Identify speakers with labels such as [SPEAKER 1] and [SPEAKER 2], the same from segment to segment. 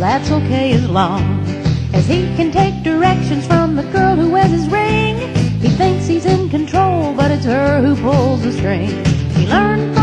[SPEAKER 1] that's okay as long as he can take directions from the girl who wears his ring. He thinks he's in control, but it's her who pulls the strings. He learned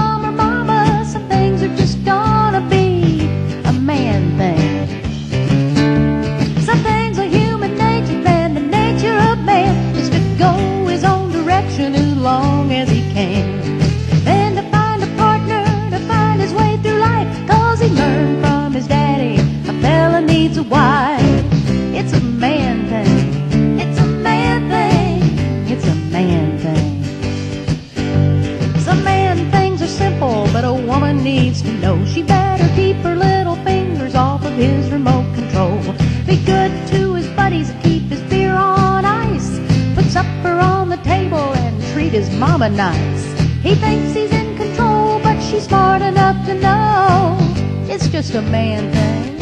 [SPEAKER 1] his mama nice. He thinks he's in control, but she's smart enough to know it's just a man thing.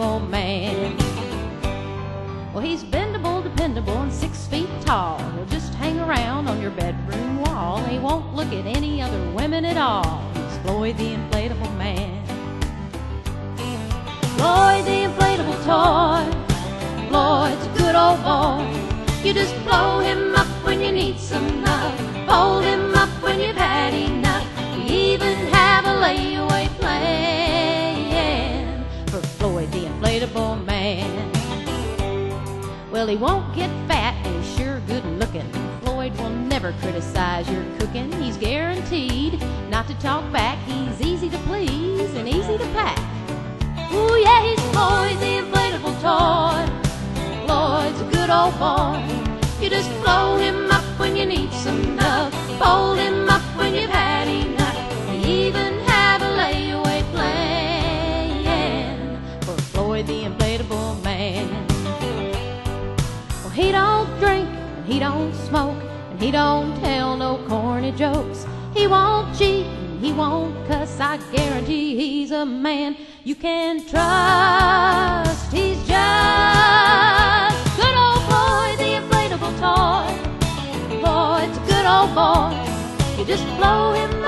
[SPEAKER 1] The man. Well, he's bendable, dependable, and six feet tall. He'll just hang around on your bedroom wall. He won't look at any other women at all. He's Floyd the inflatable man. Floyd the inflatable toy. Floyd's a good old boy. You just blow him up when you need some love. Fold him up when you've had enough. We even have a layaway Floyd the inflatable man. Well, he won't get fat and he's sure good looking. Floyd will never criticize your cooking. He's guaranteed not to talk back. He's easy to please and easy to pack. Ooh, yeah, he's Floyd the inflatable toy. Floyd's a good old boy. You just blow him up when you need some love. Fold him up when you've had enough. Well, he don't drink and he don't smoke and he don't tell no corny jokes. He won't cheat and he won't cuss. I guarantee he's a man you can trust. He's just good old boy, the inflatable toy. Floyd's a good old boy. You just blow him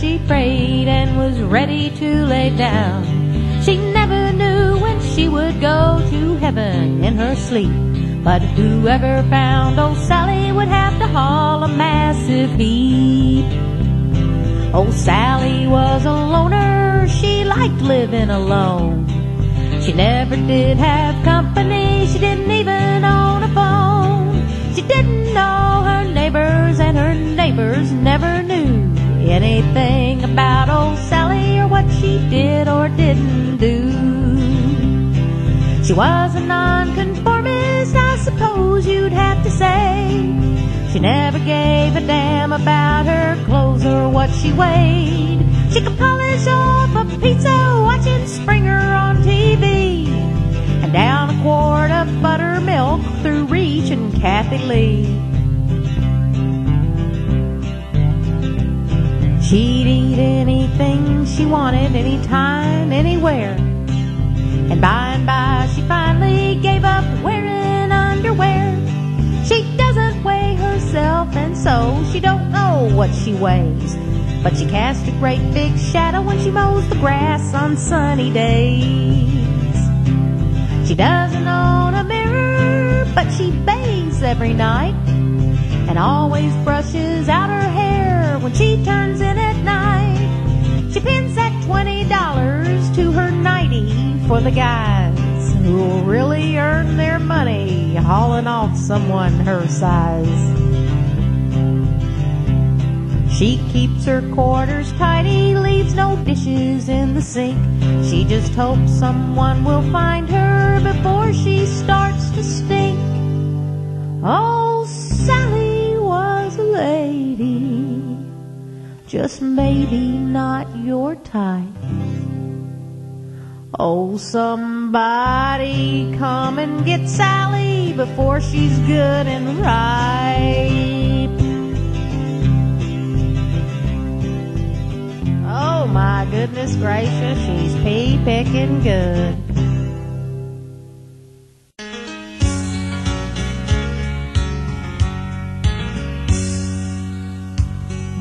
[SPEAKER 1] she prayed and was ready to lay down, she never knew when she would go to heaven in her sleep. But whoever found old Sally would have to haul a massive heap. Old Sally was a loner, she liked living alone. She never did have company, she didn't even own a phone. She didn't know her neighbors, and her neighbors never knew anything about old Sally or what she did or didn't do. She was a nonconformist, I suppose you'd have to say. She never gave a damn about her clothes or what she weighed. She could polish off a pizza watching Springer on TV. And down a quart of buttermilk through Regis and Kathie Lee. She'd eat anything she wanted, anytime, anywhere. And by and by she finally gave up wearing underwear. She doesn't weigh herself and so she don't know what she weighs. But she casts a great big shadow when she mows the grass on sunny days. She doesn't own a mirror, but she bathes every night and always brushes out her hair when she turns in at night. She pins that twenty dollars to her nightie for the guys who'll really earn their money hauling off someone her size. She keeps her quarters tidy, leaves no dishes in the sink. She just hopes someone will find her before she starts to stink. Oh, Sally was a lady, just maybe not your type. Oh, somebody come and get Sally before she's good and ripe. Oh my goodness gracious, she's pea picking good.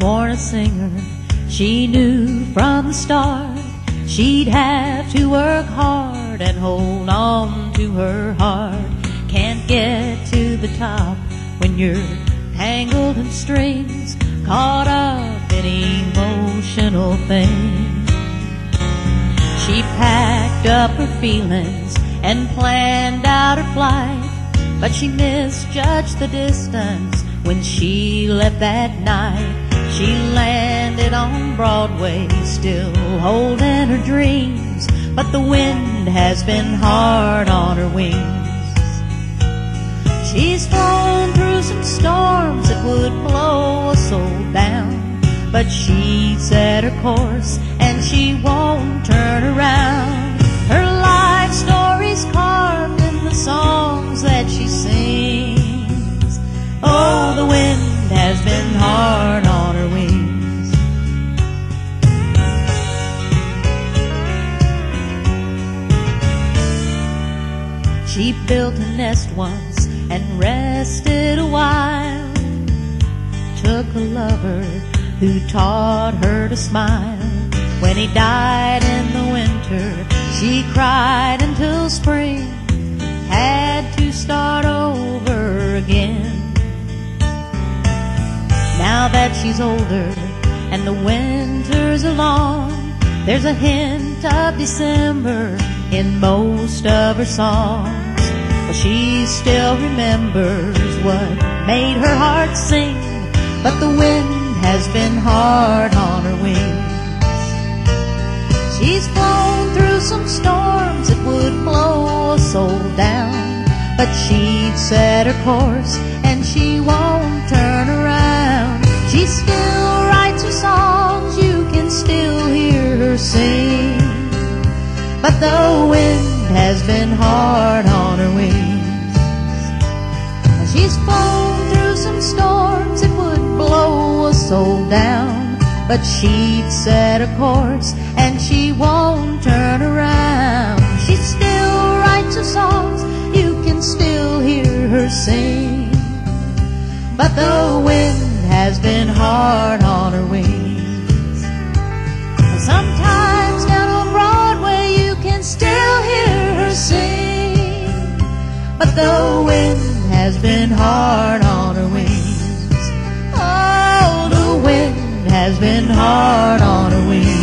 [SPEAKER 1] Born a singer, she knew from the start she'd have to work hard and hold on to her heart. Can't get to the top when you're tangled in strings, caught up in emotional things. She packed up her feelings and planned out her flight, but she misjudged the distance when she left that night. She landed on Broadway, still holding her dreams, but the wind has been hard on her wings. She's flown through some storms that would blow a soul down, but she set her course and she won't turn around. Her life story's carved in the songs that she sings. Oh, the wind has been hard She built a nest once and rested a while. Took a lover who taught her to smile. When he died in the winter, she cried until spring. Had to start over again. Now that she's older and the winters are long, there's a hint of December in most of her songs. She still remembers what made her heart sing. But the wind has been hard on her wings. She's flown through some storms that would blow a soul down. But she'd set her course and she won't turn around. She still writes her songs, you can still hear her sing. But the wind has been hard on down, but she'd set a course and she won't turn around. She still writes her songs, you can still hear her sing, but the wind has been hard on her wings. Sometimes down on Broadway you can still hear her sing, but the wind has been hard on her wings. has been hard on a wing.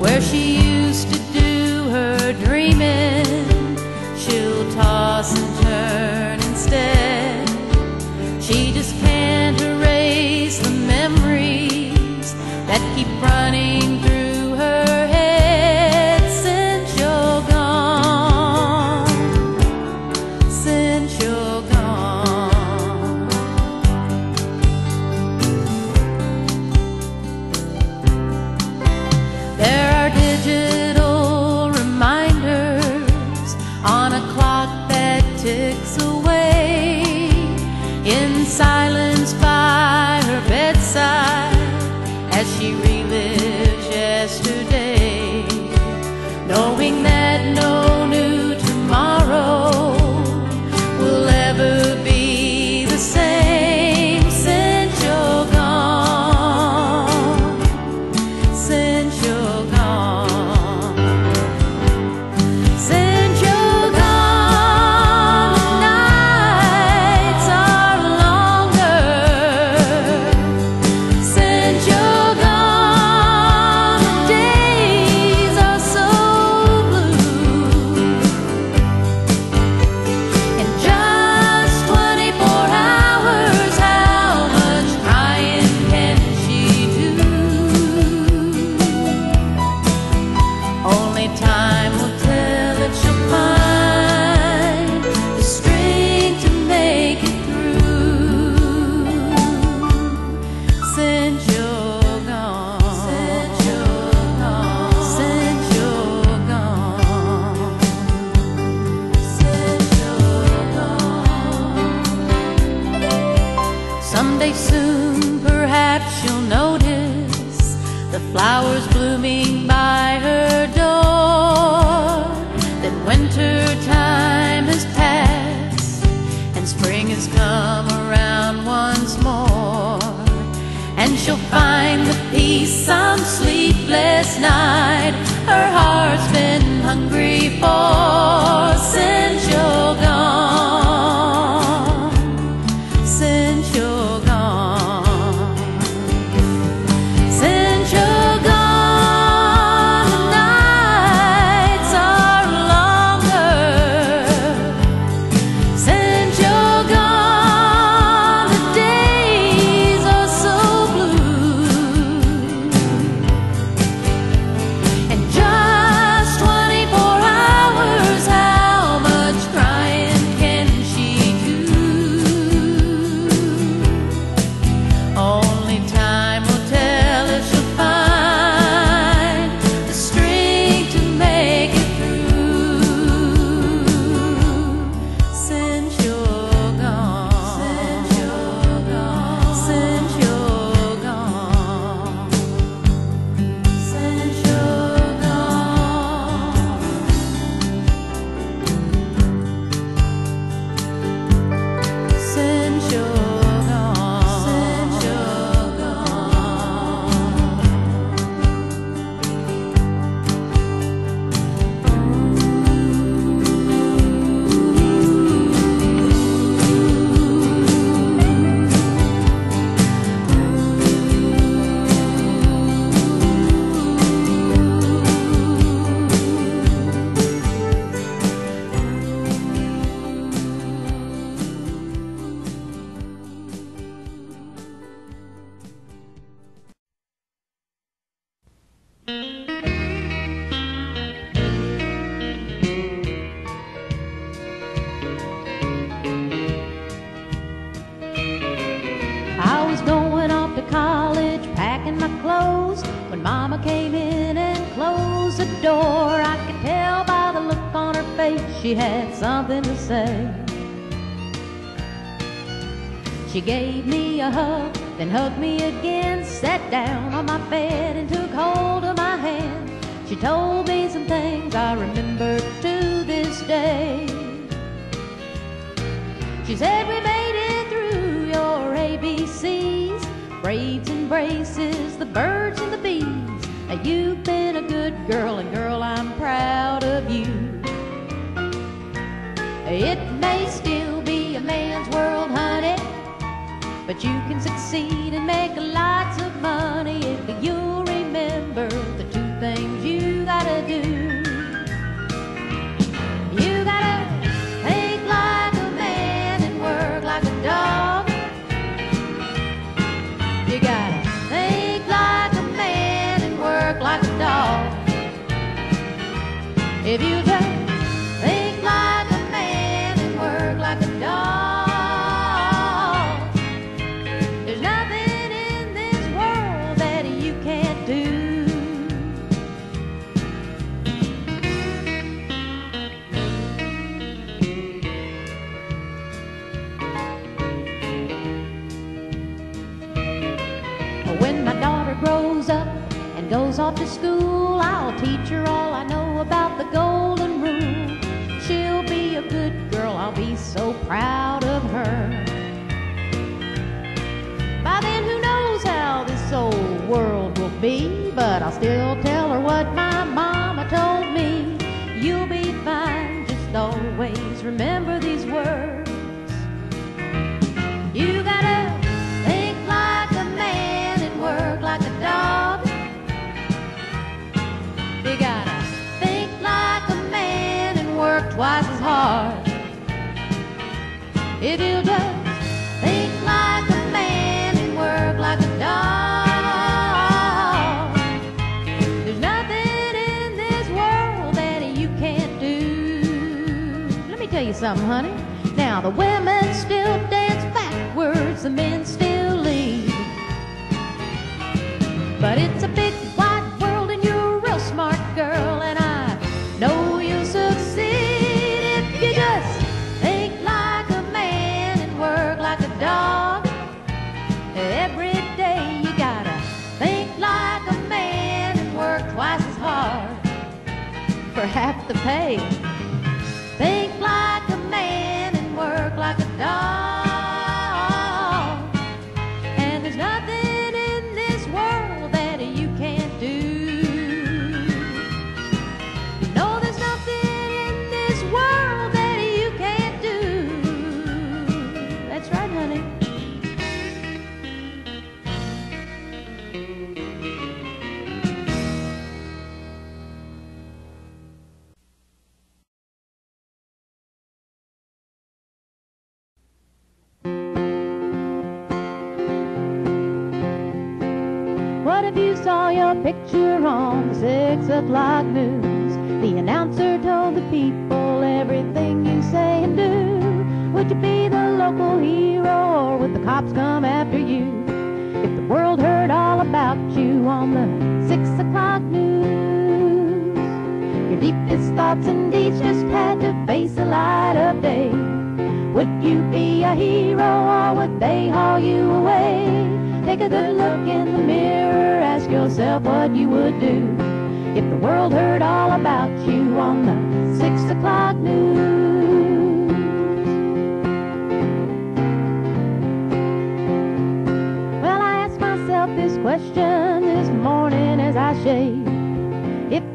[SPEAKER 1] where she used to do her dreaming. To college, packing my clothes. When Mama came in and closed the door, I could tell by the look on her face she had something to say. She gave me a hug, then hugged me again, sat down on my bed and took hold of my hand. She told me some things I remember to this day. She said we made it through your ABCs, braids and braces, the birds and the bees. Now you've been a good girl, and girl, I'm proud of you. It may still be a man's world, honey, but you can succeed and make lots of money if you'll remember If you just think like a man and work like a dog, there's nothing in this world that you can't do. When my daughter grows up and goes off to school, I'll teach her all about the golden rule. She'll be a good girl, I'll be so proud of her. By then, who knows how this old world will be? But I'll still tell her what If you just think like a man and work like a dog, there's nothing in this world that you can't do. Let me tell you something, honey. Now the women still dance backwards, the men still the pay.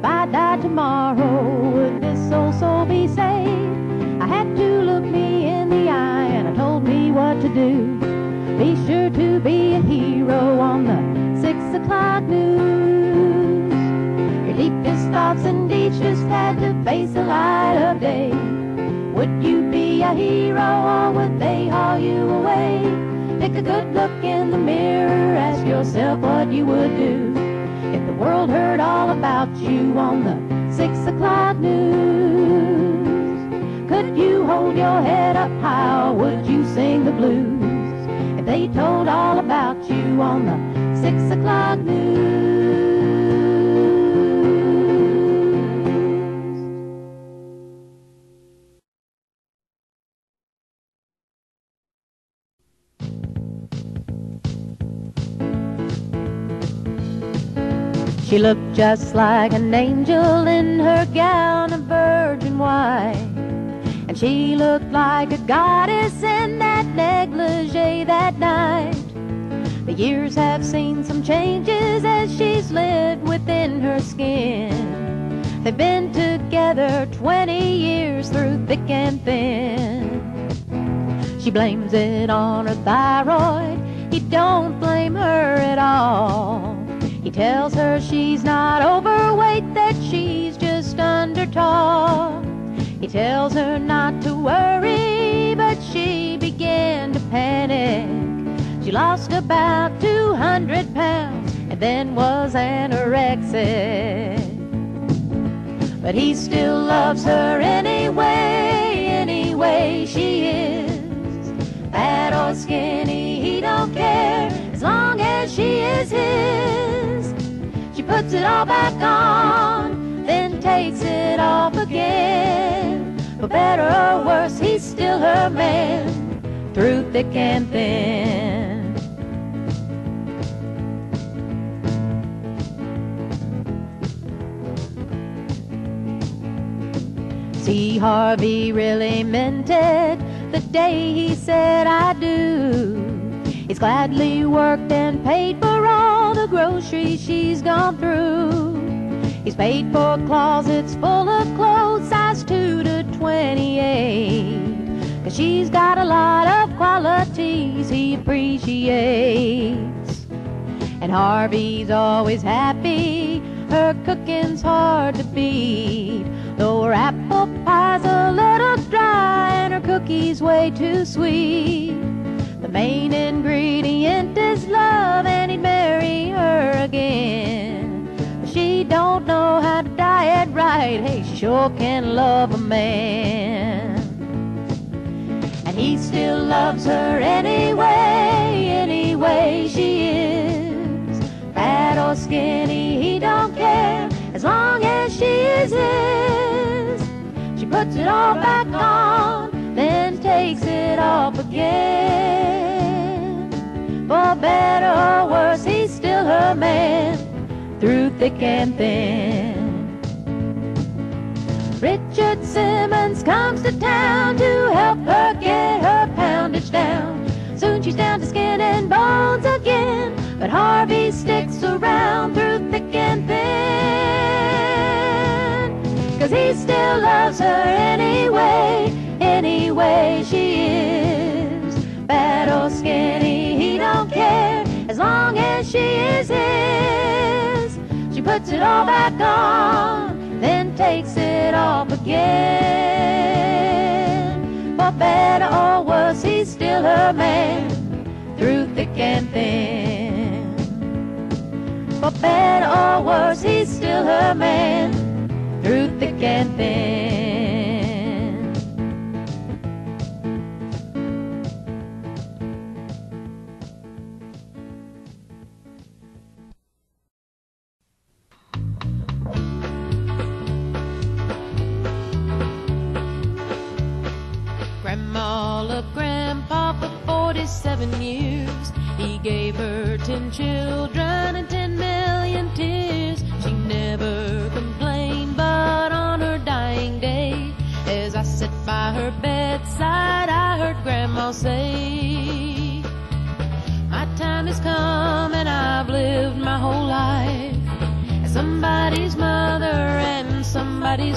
[SPEAKER 1] I died tomorrow, would this old soul be saved? I had to look me in the eye and it told me what to do. Be sure to be a hero on the six o'clock news. Your deepest thoughts and deeds just had to face the light of day. Would you be a hero or would they haul you away? Take a good look in the mirror, ask yourself what you would do world heard all about you on the six o'clock news. Could you hold your head up high would you sing the blues? If they told all about you on the six o'clock news. She looked just like an angel in her gown of virgin white. And she looked like a goddess in that negligee that night. The years have seen some changes as she's lived within her skin. They've been together 20 years through thick and thin. She blames it on her thyroid. He don't blame her at all. He tells her she's not overweight, that she's just under tall. He tells her not to worry, but she began to panic. She lost about 200 pounds and then was anorexic. But he still loves her anyway, anyway she is. Fat or skinny, he don't care as long as she is his puts it all back on, then takes it off again. For better or worse, he's still her man, through thick and thin. See, Harvey really meant it the day he said I do. He's gladly worked and paid for all the groceries she's gone through. He's paid for closets full of clothes, size 2 to 28. Cause she's got a lot of qualities he appreciates. And Harvey's always happy, her cooking's hard to beat. Though her apple pie's a little dry and her cookies way too sweet. The main ingredient is love, and he'd her again. She don't know how to diet right. Hey, sure can love a man. And he still loves her anyway, anyway she is. Fat or skinny, he don't care as long as she is his. She puts it all back on then takes it off again. For better or worse, her man through thick and thin. Richard Simmons comes to town to help her get her poundage down. Soon she's down to skin and bones again, but Harvey sticks around through thick and thin. Cause he still loves her anyway anyway she is. Fat as long as she is his. She puts it all back on, then takes it off again. For better or worse, he's still her man through thick and thin. For better or worse, he's still her man through thick and thin.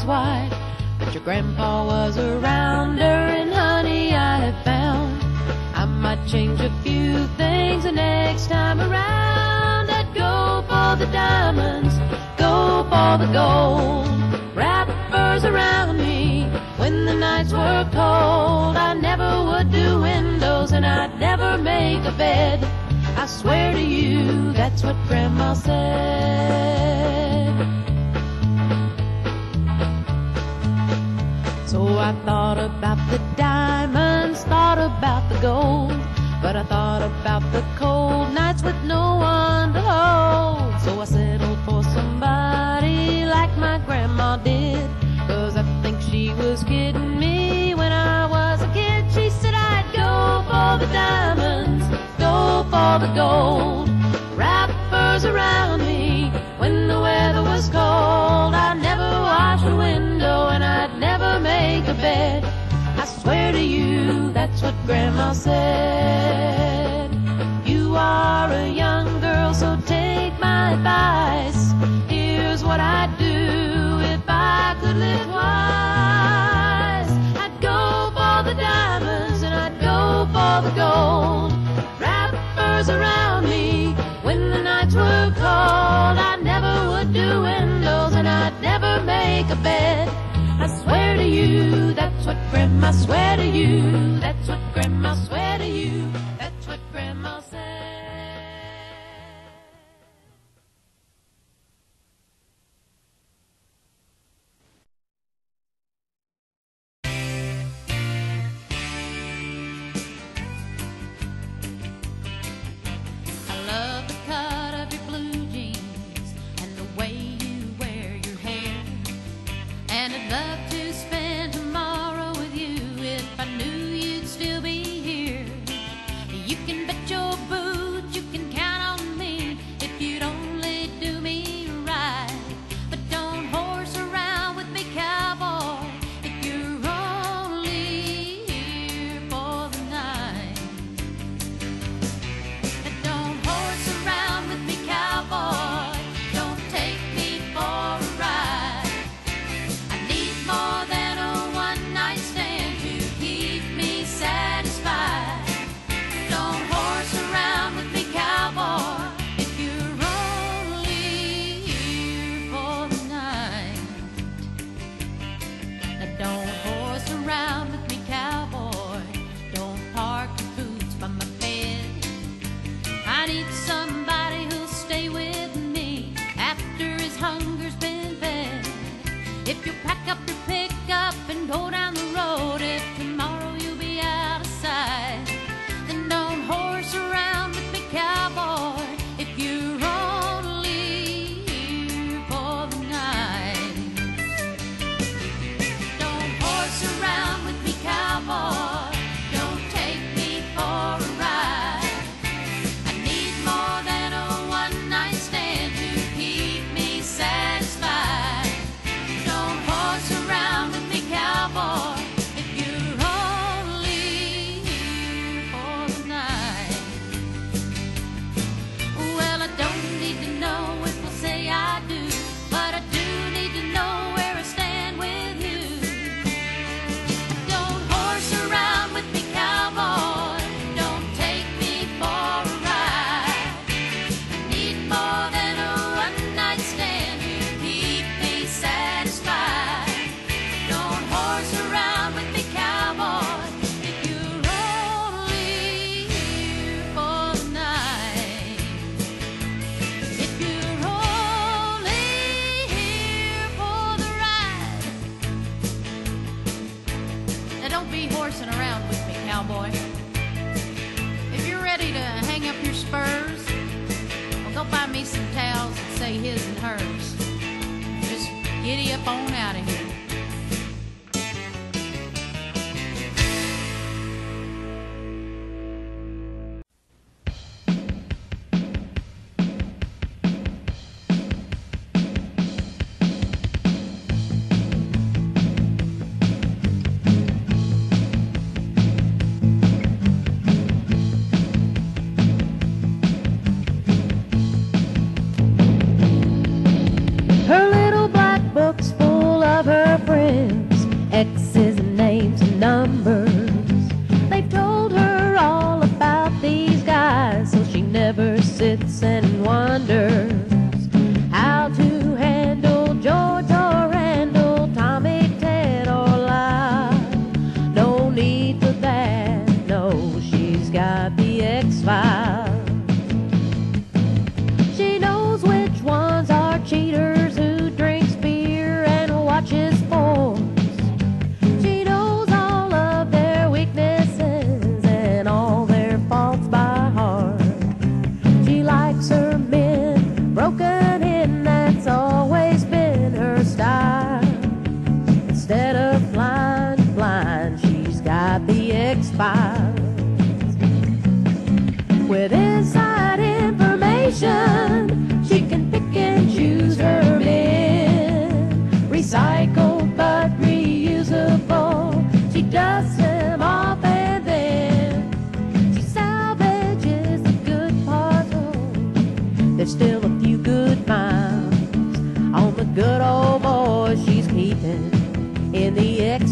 [SPEAKER 1] But your grandpa was around her, and honey, I have found I might change a few things the next time around. I'd go for the diamonds, go for the gold. Wrappers around me when the nights were cold. I never would do windows and I'd never make a bed. I swear to you, that's what Grandma said. about the diamonds, thought about the gold, but I thought about the cold nights with no one to hold. So I settled for somebody like my grandma did, cause I think she was kidding me when I was a kid. She said I'd go for the diamonds, go for the gold, wrappers around me when the weather was cold. I'd never wash a window and I'd never make a bed swear to you, that's what Grandma said. You are a young girl, so take my advice. Here's what I'd do if I could live wise. I'd go for the diamonds and I'd go for the gold. Wrappers around me when the nights were cold. I never would do windows and I'd never make a bed to you. That's what grandma swear to you. That's what grandma swear to you. That's what grandma said.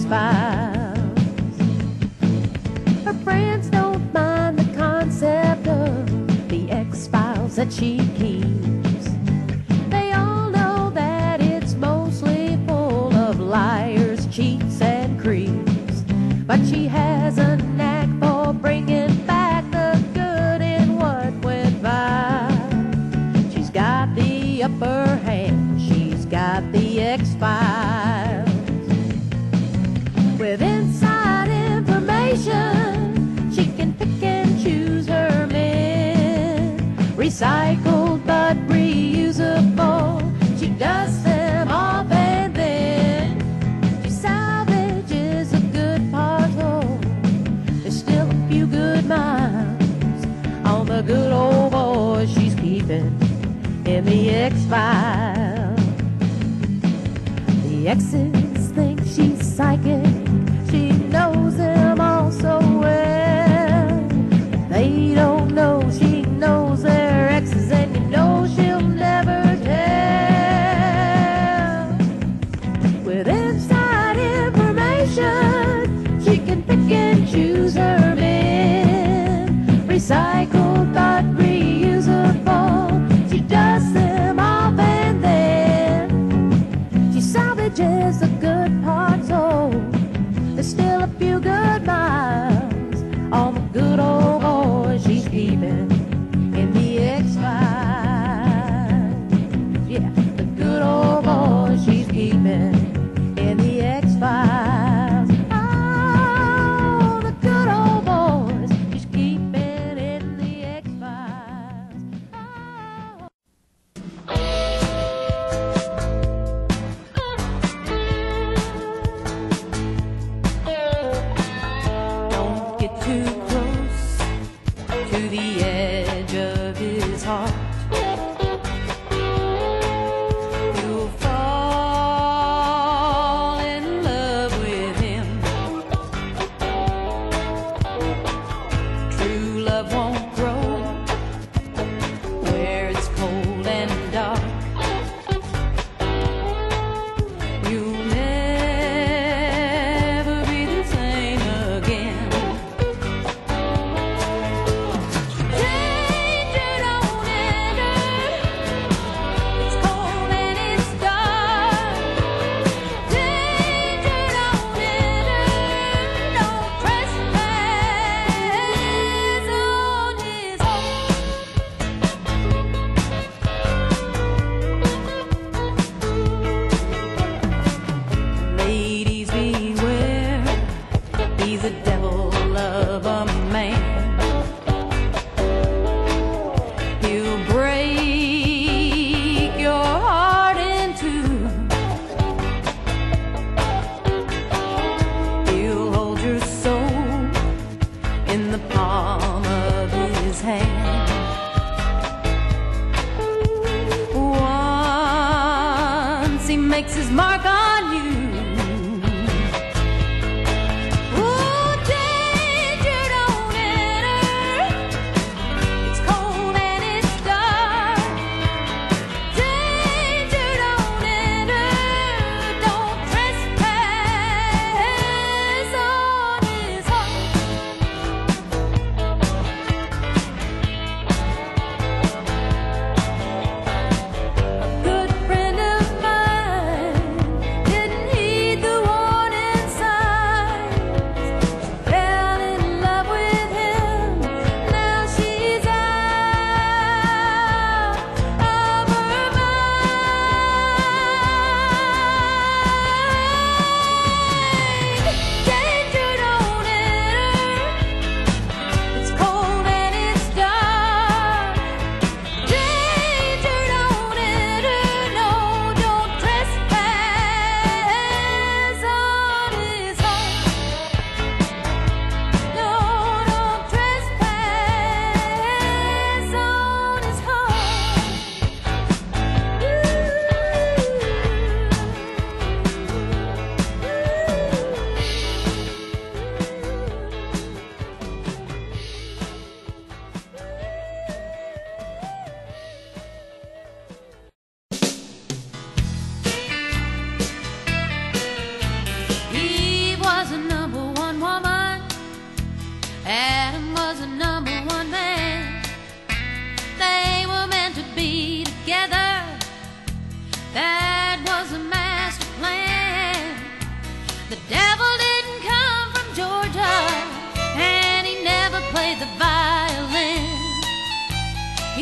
[SPEAKER 1] files. Her friends don't mind the concept of the X Files that she keeps. the X Files. The X's think she's psychic.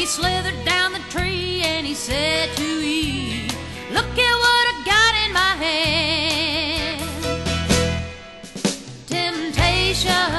[SPEAKER 1] He slithered down the tree and he said to Eve, Look at what I got in my hand. Temptation,